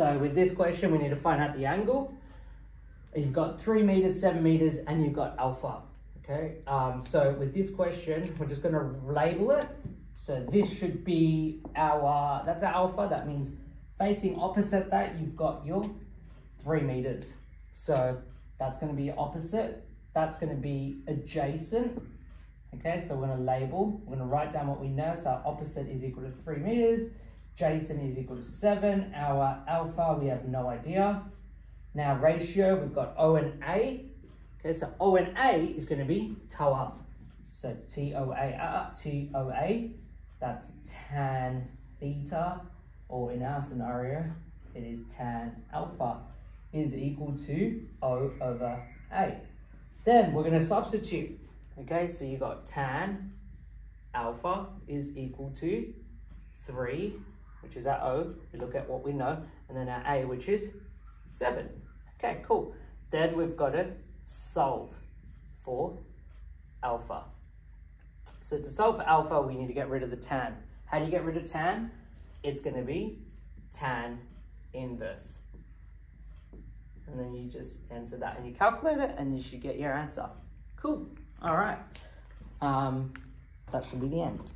So with this question, we need to find out the angle. You've got three meters, seven meters, and you've got alpha. Okay, um, so with this question, we're just gonna label it. So this should be our, that's our alpha. That means facing opposite that, you've got your three meters. So that's gonna be opposite. That's gonna be adjacent. Okay, so we're gonna label, we're gonna write down what we know. So opposite is equal to three meters. Adjacent is equal to seven. Our alpha, we have no idea. Now ratio, we've got O and A. Okay, so O and A is gonna be TOA. So T-O-A, uh, T-O-A, that's tan theta, or in our scenario, it is tan alpha is equal to O over A. Then we're gonna substitute. Okay, so you've got tan alpha is equal to three, which is our O. We look at what we know, and then our A, which is seven. Okay, cool. Then we've got to solve for alpha. So to solve for alpha, we need to get rid of the tan. How do you get rid of tan? It's going to be tan inverse. And then you just enter that in your calculator and you should get your answer. Cool. All right. Um, that should be the end.